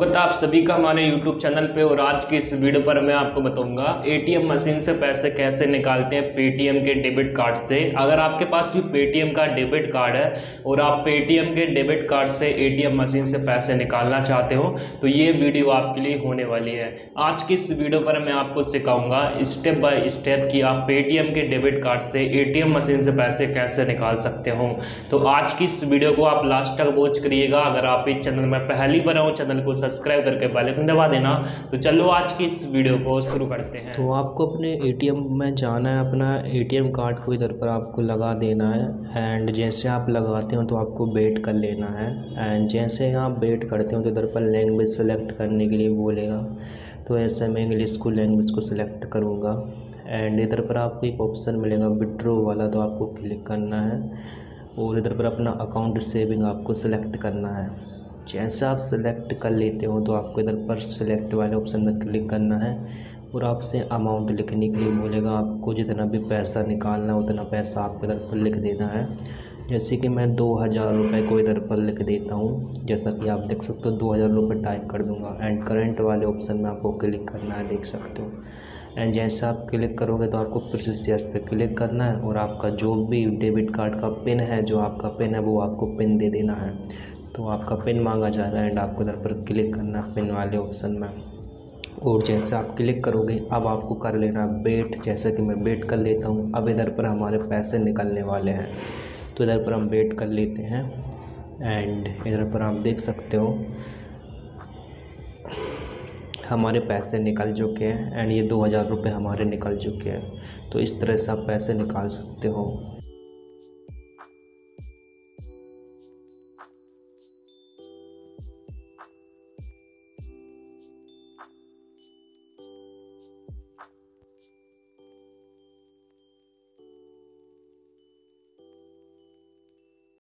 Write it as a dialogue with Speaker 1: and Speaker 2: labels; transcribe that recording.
Speaker 1: ఒక स्वागत है आप सभी का हमारे YouTube चैनल पे और आज की इस वीडियो पर मैं आपको बताऊँगा एटीएम मशीन से पैसे कैसे निकालते हैं पेटीएम के डेबिट कार्ड से। अगर आपके पास भी पेटीएम का डेबिट कार्ड है और आप पेटीएम के डेबिट कार्ड से एटीएम मशीन से पैसे निकालना चाहते हो तो ये वीडियो आपके लिए होने वाली है। आज की इस वीडियो पर मैं आपको सिखाऊँगा स्टेप बाय स्टेप कि आप पेटीएम के डेबिट कार्ड से एटीएम मशीन से पैसे कैसे निकाल सकते हो। तो आज की इस वीडियो को आप लास्ट तक वॉच करिएगा। अगर आप इस चैनल में पहली बार हो, चैनल को सब्सक्राइब करके आइकन दबा देना। तो चलो आज की इस वीडियो को शुरू करते हैं।
Speaker 2: तो आपको अपने एटीएम में जाना है, अपना एटीएम कार्ड को इधर पर आपको लगा देना है। एंड जैसे आप लगाते हो तो आपको वेट कर लेना है। एंड जैसे आप वेट करते हो तो इधर पर लैंग्वेज सेलेक्ट करने के लिए बोलेगा। तो ऐसे मैं इंग्लिश को लैंग्वेज को सिलेक्ट करूँगा। एंड इधर पर आपको एक ऑप्शन मिलेगा विड्रो वाला तो आपको क्लिक करना है। और इधर पर अपना अकाउंट सेविंग आपको सेलेक्ट करना है। जैसे आप सेलेक्ट कर लेते हो तो आपको इधर पर सेलेक्ट वाले ऑप्शन में क्लिक करना है और आपसे अमाउंट लिखने के लिए बोलेगा आपको जितना भी पैसा निकालना है उतना पैसा आपको इधर पर लिख देना है। जैसे कि मैं दो हज़ार रुपये को इधर पर लिख देता हूँ। जैसा कि आप देख सकते हो, दो हज़ार रुपये टाइप कर दूँगा एंड करंट वाले ऑप्शन में आपको क्लिक करना है, देख सकते हो। एंड जैसे आप क्लिक करोगे तो आपको प्रोसेस यस पे क्लिक करना है और आपका जो भी डेबिट कार्ड का पिन है, जो आपका पिन है, वो आपको पिन दे देना है। तो आपका पिन मांगा जाएगा एंड आपको इधर पर क्लिक करना है पिन वाले ऑप्शन में। और जैसे आप क्लिक करोगे, अब आपको कर लेना वेट जैसे कि मैं वेट कर लेता हूँ, अब इधर पर हमारे पैसे निकलने वाले हैं। तो इधर पर हम वेट कर लेते हैं एंड इधर पर आप देख सकते हो, हमारे पैसे निकल चुके हैं एंड ये दो हज़ार रुपये हमारे निकल चुके हैं। तो इस तरह से आप पैसे निकाल सकते हो।